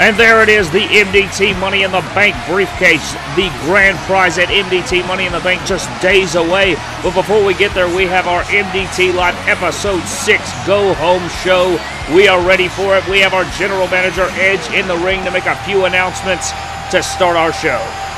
And there it is, the MDT Money in the Bank briefcase, the grand prize at MDT Money in the Bank just days away. But before we get there, we have our MDT Live Episode 6 Go Home Show. We are ready for it. We have our General Manager Edge in the ring to make a few announcements to start our show.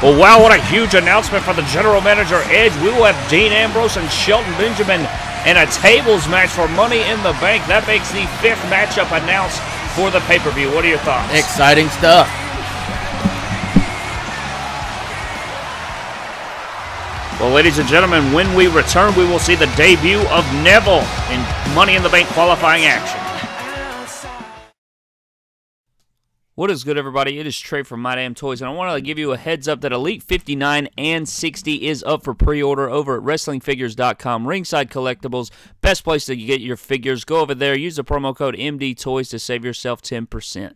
Well, wow, what a huge announcement for the general manager Edge. We will have Dean Ambrose and Shelton Benjamin in a tables match for Money in the Bank. That makes the fifth matchup announced for the pay per view. What are your thoughts? Exciting stuff. Well, ladies and gentlemen, when we return, we will see the debut of Neville in Money in the Bank qualifying action. What is good, everybody? It is Trey from My Damn Toys, and I want to give you a heads up that Elite 59 and 60 is up for pre order over at WrestlingFigures.com. Ringside Collectibles, best place to get your figures. Go over there, use the promo code MD Toys to save yourself 10%.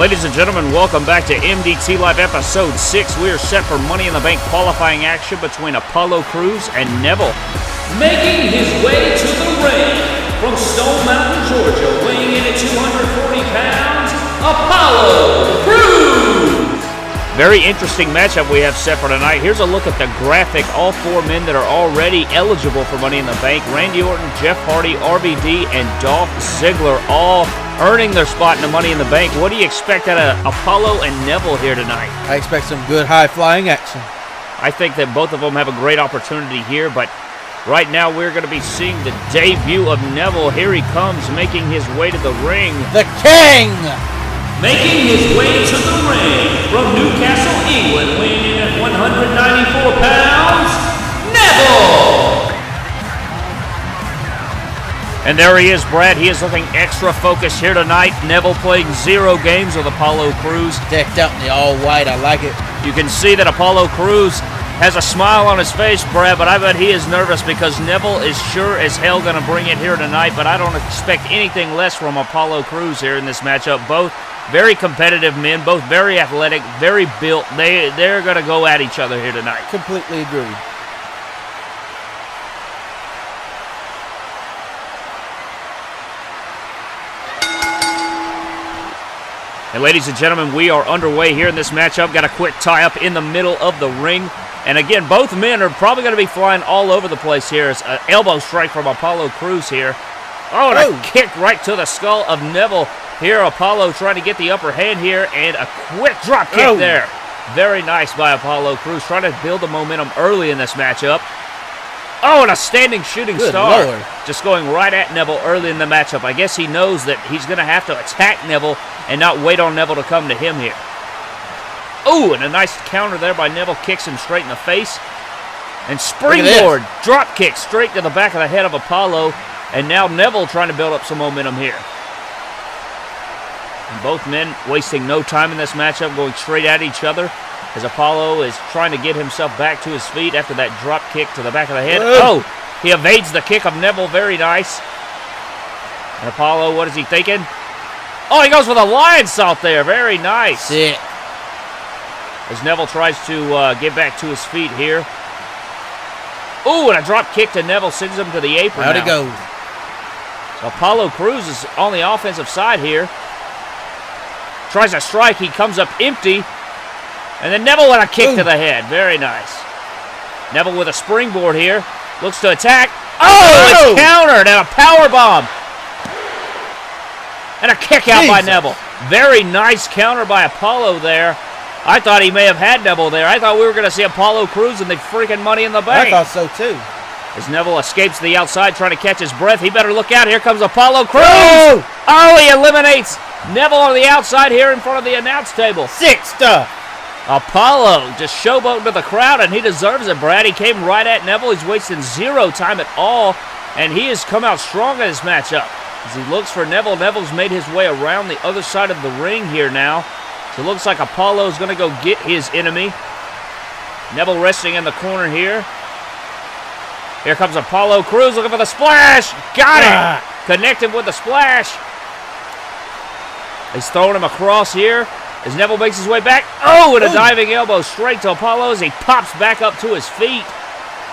Ladies and gentlemen, welcome back to MDT Live Episode 6. We are set for Money in the Bank qualifying action between Apollo Crews and Neville. Making his way to the ring from Stone Mountain, Georgia, weighing in at 240 pounds, Apollo Crews! Very interesting matchup we have set for tonight. Here's a look at the graphic. All four men that are already eligible for Money in the Bank Randy Orton, Jeff Hardy, RVD, and Dolph Ziggler all earning their spot in the Money in the Bank. What do you expect out of Apollo and Neville here tonight? I expect some good high flying action. I think that both of them have a great opportunity here, but right now we're going to be seeing the debut of Neville. Here he comes, making his way to the ring. The King! Making his way to the ring And there he is, Brad. He is looking extra focused here tonight. Neville playing zero games with Apollo Crews. Decked out in the all white. I like it. You can see that Apollo Crews has a smile on his face, Brad, but I bet he is nervous because Neville is sure as hell going to bring it here tonight. But I don't expect anything less from Apollo Crews here in this matchup. Both very competitive men, both very athletic, very built. They they're going to go at each other here tonight. Completely agree. And ladies and gentlemen, we are underway here in this matchup. Got a quick tie up in the middle of the ring. And again, both men are probably going to be flying all over the place here. It's an elbow strike from Apollo Crews here. Oh, and Oh. a kick right to the skull of Neville. Here, Apollo trying to get the upper hand here, and a quick drop kick Oh. there. Very nice by Apollo Crews, trying to build the momentum early in this matchup. Oh, and a standing shooting Good star. Lord. Just going right at Neville early in the matchup. I guess he knows that he's going to have to attack Neville and not wait on Neville to come to him here. Oh, and a nice counter there by Neville. Kicks him straight in the face. And springboard, drop kick straight to the back of the head of Apollo. And now Neville trying to build up some momentum here. And both men wasting no time in this matchup, going straight at each other as Apollo is trying to get himself back to his feet after that drop kick to the back of the head. Whoa. Oh, he evades the kick of Neville. Very nice. And Apollo, what is he thinking? Oh, he goes with a lionsault there. Very nice. Sick. As Neville tries to uh, get back to his feet here. Ooh, and a drop kick to Neville sends him to the apron. How'd now. it go? So Apollo Crews is on the offensive side here. Tries a strike. He comes up empty. And then Neville with a kick to the head. Very nice. Neville with a springboard here. Looks to attack. Oh, Oh! it's countered and a power bomb. And a kick out by Neville. Very nice counter by Apollo there. I thought he may have had Neville there. I thought we were going to see Apollo Crews and the freaking money in the bank. I thought so too. As Neville escapes to the outside trying to catch his breath, he better look out. Here comes Apollo Crews. Oh! Oh, he eliminates Neville on the outside here in front of the announce table. Sick stuff. Apollo just showboating to the crowd, and he deserves it, Brad. He came right at Neville. He's wasting zero time at all, and he has come out strong in this matchup. As he looks for Neville, Neville's made his way around the other side of the ring here now. So it looks like Apollo's going to go get his enemy. Neville resting in the corner here. Here comes Apollo Crews looking for the splash. Got it. Ah. Connected with the splash. He's throwing him across here. As Neville makes his way back. Oh, and a Ooh. diving elbow straight to Apollo as he pops back up to his feet.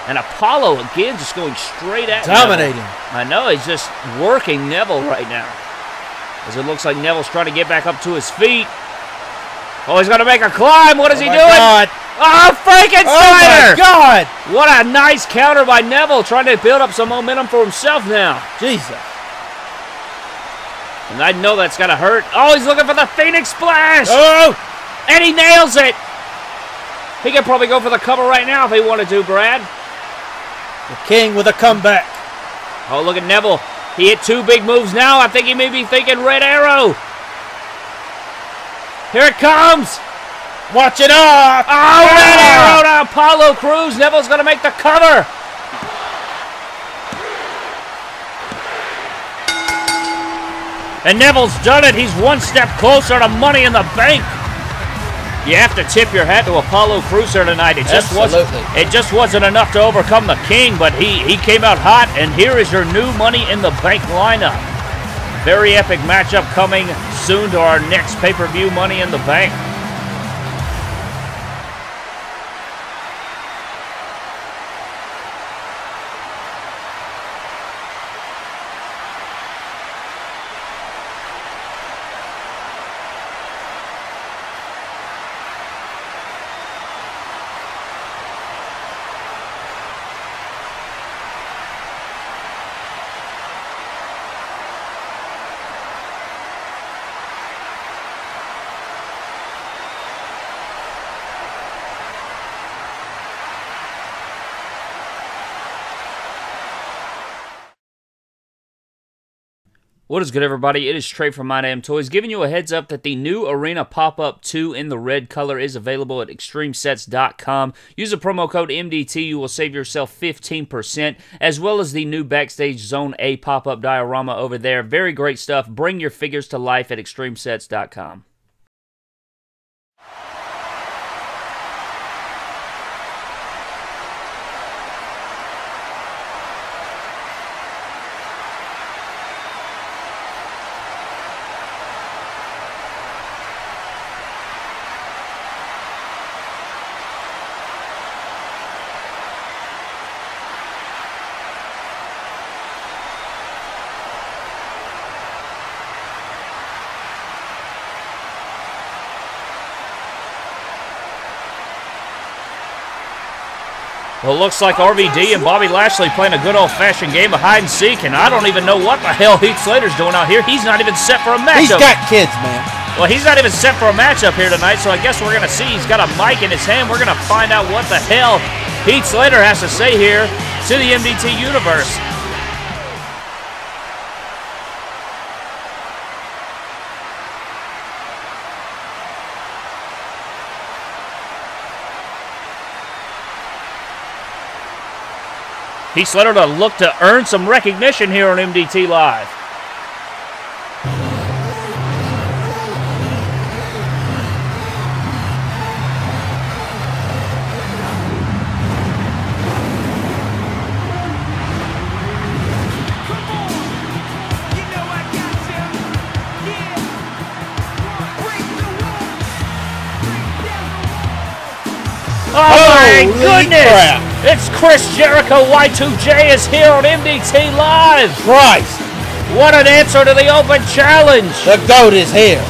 And Apollo again just going straight at Neville. Dominating. I know he's just working Neville right now. As it looks like Neville's trying to get back up to his feet. Oh, he's going to make a climb. What is oh he my doing? God. Oh, Oh my God. What a nice counter by Neville, trying to build up some momentum for himself now. Jesus. And I know that's going to hurt. Oh, he's looking for the Phoenix Splash! Oh! And he nails it! He could probably go for the cover right now if he wanted to, Brad. The king with a comeback. Oh, look at Neville. He hit two big moves now. I think he may be thinking Red Arrow. Here it comes. Watch it off. Oh, Red Ah! Arrow to Apollo Crews. Neville's going to make the cover. And Neville's done it. He's one step closer to money in the bank. You have to tip your hat to Apollo Crews here tonight. It just wasn't. It just wasn't enough to overcome the King, but he he came out hot. And here is your new Money in the Bank lineup. Very epic matchup coming soon to our next pay-per-view Money in the Bank. What is good, everybody? It is Trey from My Damn Toys giving you a heads up that the new Arena Pop Up 2 in the red color is available at extremesets.com. Use the promo code MDT, you will save yourself 15%, as well as the new Backstage Zone A pop up diorama over there. Very great stuff. Bring your figures to life at extremesets.com. Well, it looks like RVD and Bobby Lashley playing a good old-fashioned game of hide and seek, and I don't even know what the hell Heath Slater's doing out here. He's not even set for a He's matchup. got kids, man. well, he's not even set for a matchup here tonight, so I guess we're gonna see. He's got a mic in his hand. We're gonna find out what the hell Heath Slater has to say here to the MDT universe. Heath Slater to look to earn some recognition here on MDT Live. Oh my goodness! crap. It's Chris Jericho. Y2J is here on MDT Live. Christ, What an answer to the open challenge. the goat is here.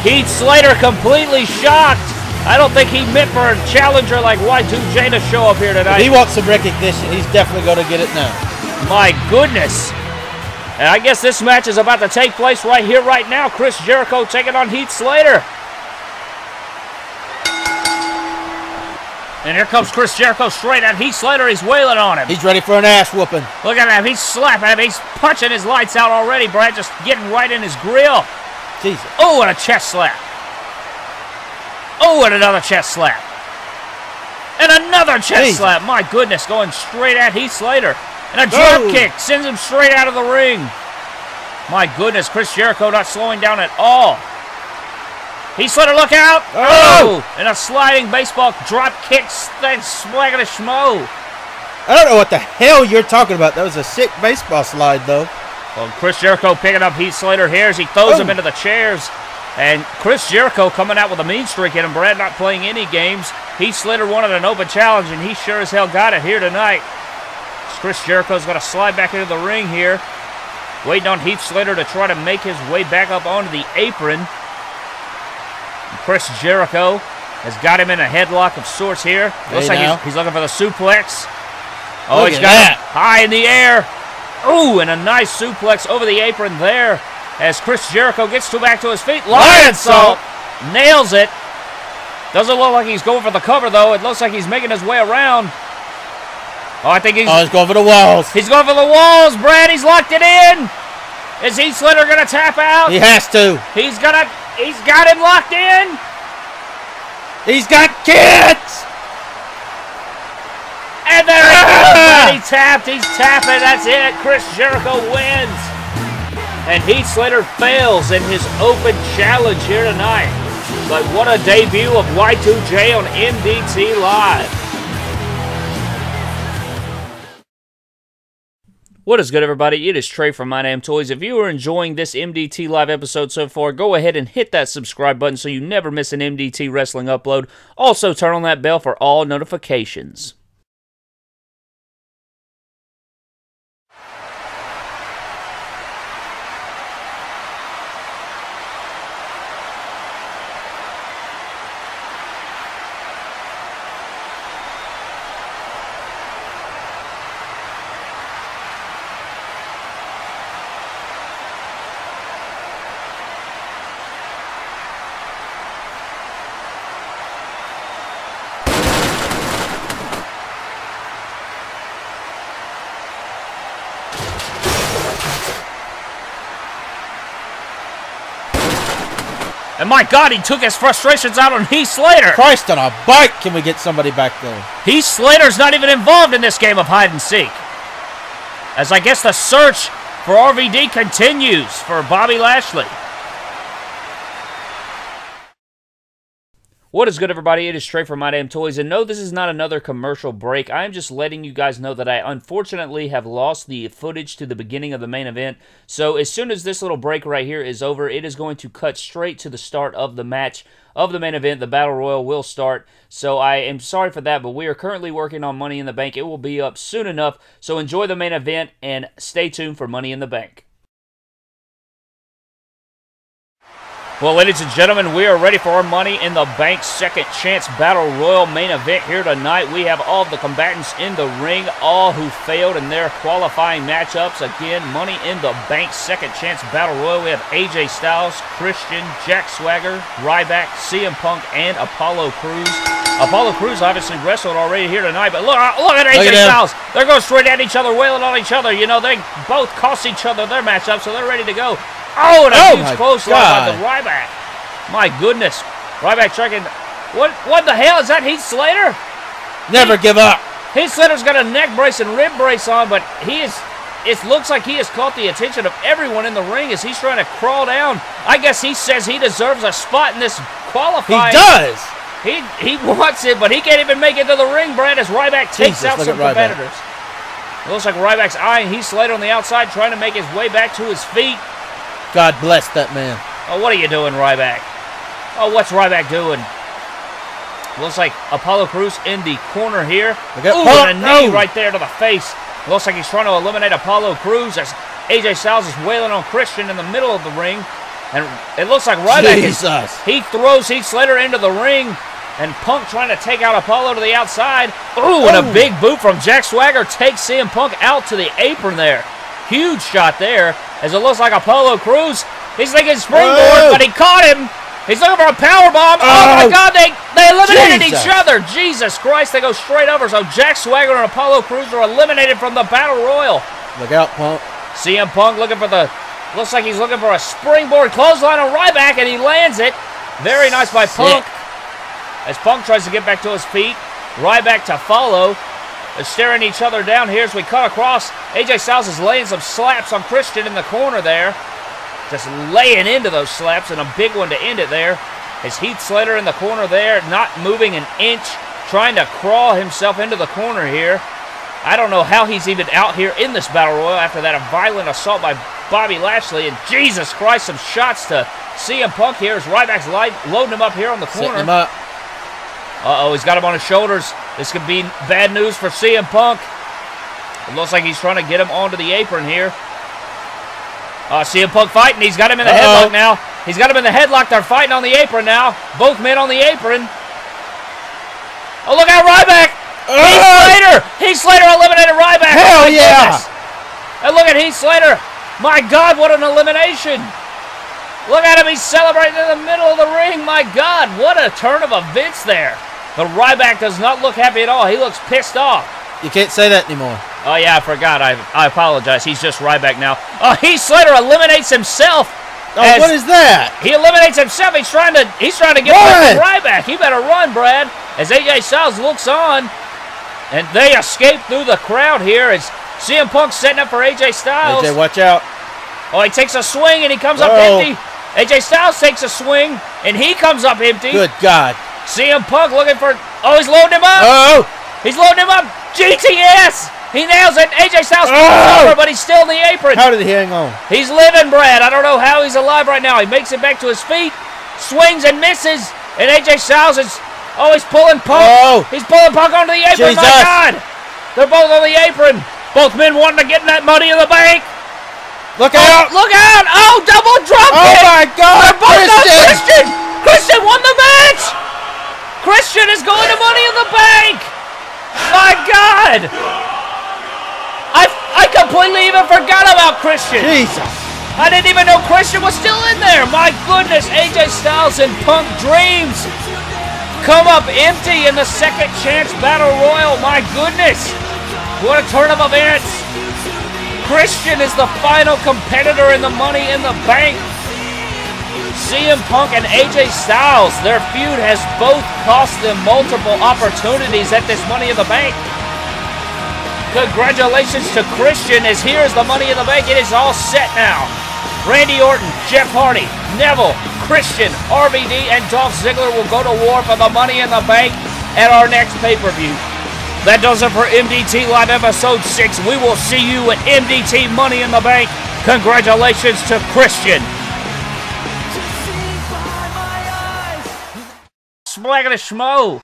Heath Slater completely shocked. I don't think he meant for a challenger like Y2J to show up here If tonight. he wants some recognition, he's definitely going to get it now. My goodness. And I guess this match is about to take place right here, right now. Chris Jericho taking on Heath Slater. And here comes Chris Jericho straight at Heath Slater. He's wailing on him. He's ready for an ass whooping. Look at him. He's slapping him. He's punching his lights out already, Brad. Just getting right in his grill. Jesus. Oh, and a chest slap. Oh, and another chest slap. And another chest Jesus. slap. My goodness, going straight at Heath Slater. And a drop Oh. kick sends him straight out of the ring. My goodness, Chris Jericho not slowing down at all. Heath Slater, look out! Oh! oh. And a sliding baseball drop kick, st- swagging a schmo. I don't know what the hell you're talking about. That was a sick baseball slide, though. Well, Chris Jericho picking up Heath Slater here as he throws Oh. him into the chairs. And Chris Jericho coming out with a mean streak in him. Brad not playing any games. Heath Slater wanted an open challenge, and he sure as hell got it here tonight. Chris Jericho's going to slide back into the ring here. Waiting on Heath Slater to try to make his way back up onto the apron. Chris Jericho has got him in a headlock of sorts here. Looks Hey, like he's, he's looking for the suplex. Oh, Look he's got that. him high in the air. Ooh, and a nice suplex over the apron there as Chris Jericho gets to back to his feet. Lionsault nails it. Doesn't look like he's going for the cover though. It looks like he's making his way around. Oh, I think he's Oh, he's going for the walls. he's going for the walls. Brad, he's locked it in. Is Heath Slater gonna tap out? He has to. He's gonna. He's got him locked in. He's got kids. And there he. Ah! He tapped. He's tapping. That's it. Chris Jericho wins. And Heath Slater fails in his open challenge here tonight. But what a debut of Y2J on MDT Live. What is good, everybody? It is Trey from My Toys. If you are enjoying this MDT Live episode so far, go ahead and hit that subscribe button so you never miss an MDT Wrestling upload. Also, turn on that bell for all notifications. And my God, he took his frustrations out on Heath Slater. Christ on a bike. Can we get somebody back there? Heath Slater's not even involved in this game of hide and seek. As I guess the search for RVD continues for Bobby Lashley. What is good, everybody? It is Trey from My Damn Toys, and no, this is not another commercial break. I am just letting you guys know that I unfortunately have lost the footage to the beginning of the main event. So as soon as this little break right here is over, it is going to cut straight to the start of the match of the main event. The Battle Royal will start. So I am sorry for that, but we are currently working on Money in the Bank. It will be up soon enough. So enjoy the main event and stay tuned for Money in the Bank. Well, ladies and gentlemen, we are ready for our Money in the Bank Second Chance Battle Royal main event here tonight. We have all the combatants in the ring, all who failed in their qualifying matchups. Again, Money in the Bank Second Chance Battle Royal. We have AJ Styles, Christian, Jack Swagger, Ryback, CM Punk, and Apollo Crews Apollo Crews obviously wrestled already here tonight, but look, uh, look at Look AJ at. Styles. They're going straight at each other, wailing on each other. You know, they both cost each other their matchup, so they're ready to go. Oh, and a Oh, huge clothesline by the. Ryback. My goodness. Ryback striking. What, what the hell? Is that Heath Slater? Never give up. Heath Slater's got a neck brace and rib brace on, but he is. It looks like he has caught the attention of everyone in the ring as he's trying to crawl down. I guess he says he deserves a spot in this He does. He he wants it, but he can't even make it to the ring, Brad, as Ryback takes Jesus, out some competitors. It looks like Ryback's eyeing Heath Slater on the outside, trying to make his way back to his feet. God bless that man. Oh, what are you doing, Ryback? Oh, what's Ryback doing? Looks like Apollo Crews in the corner here. Look at- Ooh, oh, and a knee oh. right there to the face. Looks like he's trying to eliminate Apollo Crews as AJ Styles is wailing on Christian in the middle of the ring. And it looks like Ryback is Jesus. he throws Heath Slater into the ring, and Punk trying to take out Apollo to the outside. Ooh, and a oh! big boot from Jack Swagger takes CM Punk out to the apron there. Huge shot there, as it looks like Apollo Crews. He's thinking springboard, Oh. but he caught him. He's looking for a power bomb. Oh, my Oh. God! They they eliminated Jesus. each other. Jesus Christ! They go straight over. So Jack Swagger and Apollo Crews are eliminated from the Battle Royal. Look out, Punk. CM Punk looking for the. Looks like he's looking for a springboard clothesline on Ryback, and he lands it. Very nice by Sick. Punk. As Punk tries to get back to his feet, Ryback to follow. They're staring each other down here as we cut across. AJ Styles is laying some slaps on Christian in the corner there. Just laying into those slaps, and a big one to end it there. As Heath Slater in the corner there, not moving an inch, trying to crawl himself into the corner here. I don't know how he's even out here in this battle royal after that violent assault by Bobby Lashley. And Jesus Christ, some shots to CM Punk here as Ryback's light, loading him up here on the corner. him up. Uh oh, he's got him on his shoulders. This could be bad news for CM Punk. It looks like he's trying to get him onto the apron here. Uh, CM Punk fighting. He's got him in the Uh-oh. headlock now. He's got him in the headlock. They're fighting on the apron now. Both men on the apron. Oh, look out, Ryback! Heath Oh! Slater! Heath Slater eliminated Ryback! Hell Oh, yeah! goodness. And look at Heath Slater! My God, what an elimination! Look at him, he's celebrating in the middle of the ring. My God, what a turn of events there. But Ryback does not look happy at all. He looks pissed off. You can't say that anymore. Oh yeah, I forgot. I I apologize. He's just Ryback now. Oh, Heath Slater eliminates himself. Oh, what is that? he eliminates himself. He's trying to he's trying to get Run! back to Ryback. He better run, Brad. As AJ Styles looks on, and they escape through the crowd here. As CM Punk setting up for AJ Styles. AJ, watch out. Oh, he takes a swing and he comes up Oh. empty. AJ Styles takes a swing and he comes up empty. Good God. CM Punk looking for. Oh, he's loading him up. Oh! he's loading him up. GTS. He nails it. AJ Styles Oh. over, but he's still in the apron. How did he hang on? He's living, Brad. I don't know how he's alive right now. He makes it back to his feet, swings and misses, and AJ Styles is. Oh, he's pulling Punk. Oh. He's pulling Punk onto the apron. My God. They're both on the apron. Both men wanting to get in that money in the bank. Look Oh, out! look out! Oh, double drop Oh my God! They're both on Christian! Christian! Christian won the match! Christian is going to Money in the Bank! My God! I, I completely even forgot about Christian. Jesus! I didn't even know Christian was still in there. My goodness, AJ Styles and Punk Dreams come up empty in the second chance battle royal. My goodness, what a turn of events. Christian is the final competitor in the Money in the Bank. CM Punk and AJ Styles, their feud has both cost them multiple opportunities at this Money in the Bank. Congratulations to Christian as here's the Money in the Bank. It is all set now. Randy Orton, Jeff Hardy, Neville, Christian, RVD, and Dolph Ziggler will go to war for the Money in the Bank at our next pay-per-view. That does it for MDT Live Episode 6. We will see you at MDT Money in the Bank. Congratulations to Christian. Smack a schmo.